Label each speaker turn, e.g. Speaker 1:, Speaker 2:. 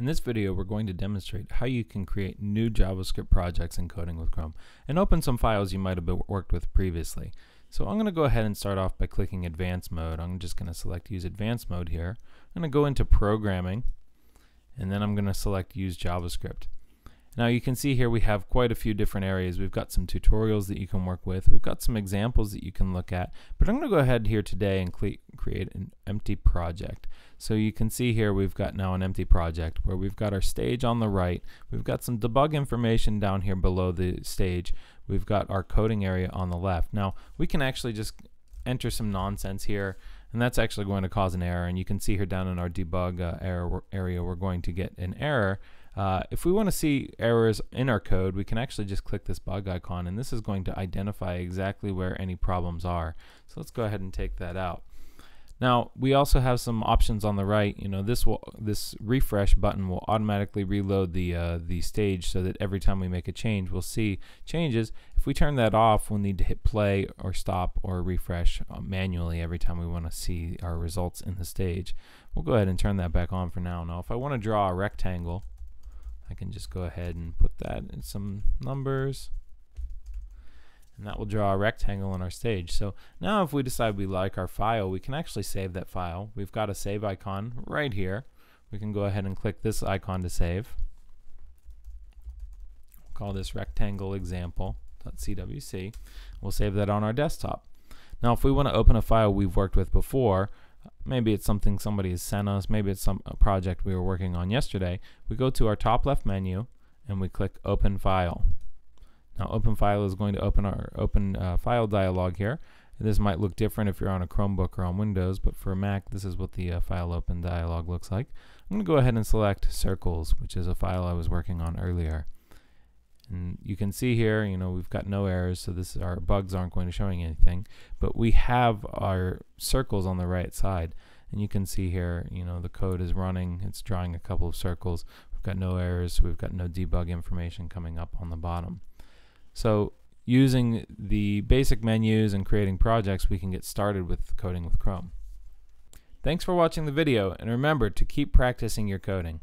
Speaker 1: In this video, we're going to demonstrate how you can create new JavaScript projects in Coding with Chrome and open some files you might have worked with previously. So I'm going to go ahead and start off by clicking Advanced Mode. I'm just going to select Use Advanced Mode here. I'm going to go into Programming, and then I'm going to select Use JavaScript. Now you can see here we have quite a few different areas. We've got some tutorials that you can work with. We've got some examples that you can look at. But I'm going to go ahead here today and create an empty project. So you can see here we've got now an empty project where we've got our stage on the right. We've got some debug information down here below the stage. We've got our coding area on the left. Now we can actually just enter some nonsense here and that's actually going to cause an error and you can see here down in our debug uh, error area we're going to get an error uh, if we want to see errors in our code, we can actually just click this bug icon and this is going to identify exactly where any problems are. So let's go ahead and take that out. Now we also have some options on the right. You know this will this refresh button will automatically reload the uh, the stage so that every time we make a change we'll see changes. If we turn that off, we'll need to hit play or stop or refresh uh, manually every time we want to see our results in the stage. We'll go ahead and turn that back on for now. Now if I want to draw a rectangle, I can just go ahead and put that in some numbers and that will draw a rectangle on our stage. So now if we decide we like our file, we can actually save that file. We've got a save icon right here. We can go ahead and click this icon to save. We'll call this rectangle example.cwc. We'll save that on our desktop. Now if we want to open a file we've worked with before, maybe it's something somebody has sent us, maybe it's some project we were working on yesterday, we go to our top left menu and we click Open File. Now Open File is going to open our Open uh, File dialog here. This might look different if you're on a Chromebook or on Windows, but for a Mac, this is what the uh, File Open dialog looks like. I'm going to go ahead and select Circles, which is a file I was working on earlier. You can see here, you know, we've got no errors, so this our bugs aren't going to showing anything. But we have our circles on the right side. And you can see here, you know, the code is running. It's drawing a couple of circles. We've got no errors, so we've got no debug information coming up on the bottom. So using the basic menus and creating projects, we can get started with coding with Chrome. Thanks for watching the video, and remember to keep practicing your coding.